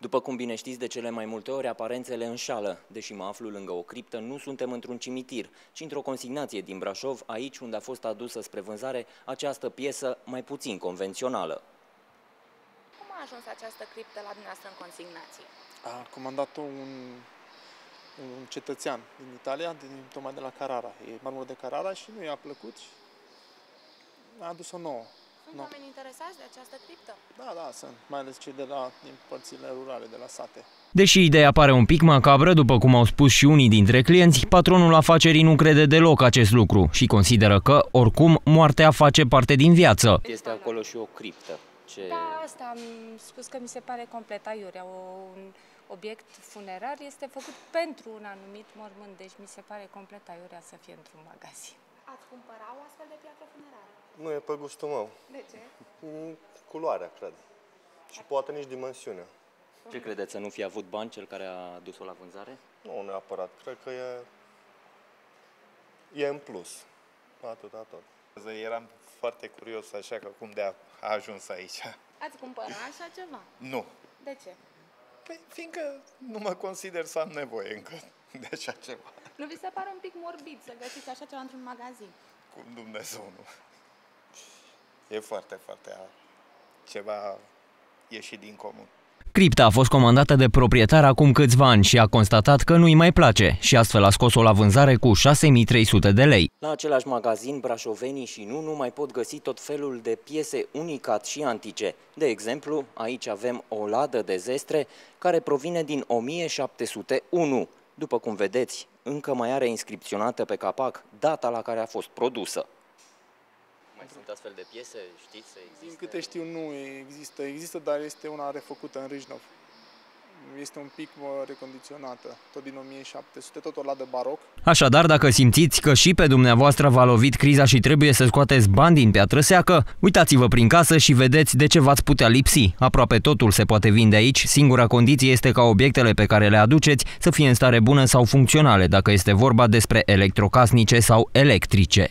După cum bine știți, de cele mai multe ori aparențele înșală. Deși mă aflu lângă o criptă, nu suntem într-un cimitir, ci într-o consignație din Brașov, aici unde a fost adusă spre vânzare această piesă mai puțin convențională. Cum a ajuns această criptă la dumneavoastră în consignație? A comandat-o un, un cetățean din Italia, din, tocmai de la Carrara. E marmură de Carrara și nu i-a plăcut și a adus-o nouă. Sunt Nu. oameni interesați de această criptă? Da, da, sunt, mai ales cei de la, din părțile rurale, de la sate. Deși ideea pare un pic macabră, după cum au spus și unii dintre clienți, patronul afacerii nu crede deloc acest lucru și consideră că, oricum, moartea face parte din viață. Este acolo și o criptă. Ce... Da, asta am spus că mi se pare complet aiurea. O- Un obiect funerar este făcut pentru un anumit mormânt, deci mi se pare complet aiurea să fie într-un magazin. Ați cumpăra o astfel de piatră funerară? Nu e pe gustul meu. De ce? Mm, Culoarea, cred. Și poate nici dimensiunea. Ce credeți, să nu fi avut bani cel care a adus-o la vânzare? Nu neapărat. Cred că e, e în plus. Atât, atât. Eram foarte curios așa că cum de a, a ajuns aici. Ați cumpăra așa ceva? Nu. De ce? Păi, fiindcă nu mă consider să am nevoie încă de așa ceva. Nu vi se pare un pic morbid să găsiți așa ceva într-un magazin? Cu Dumnezeu nu. E foarte, foarte a, ceva ieșit din comun. Cripta a fost comandată de proprietar acum câțiva ani și a constatat că nu-i mai place și astfel a scos-o la vânzare cu 6300 de lei. La același magazin, brașovenii și nu nu mai pot găsi tot felul de piese unicat și antice. De exemplu, aici avem o ladă de zestre care provine din 1701. După cum vedeți, încă mai are inscripționată pe capac data la care a fost produsă. Mai sunt astfel de piese, știți să Din câte știu, nu există. Există, dar este una refăcută în Râșnov. Este un pic mă, recondiționată, tot din 1700, tot o ladă baroc. Așadar, dacă simțiți că și pe dumneavoastră v-a lovit criza și trebuie să scoateți bani din piatră seacă, uitați-vă prin casă și vedeți de ce v-ați putea lipsi. Aproape totul se poate vinde aici, singura condiție este ca obiectele pe care le aduceți să fie în stare bună sau funcționale, dacă este vorba despre electrocasnice sau electrice.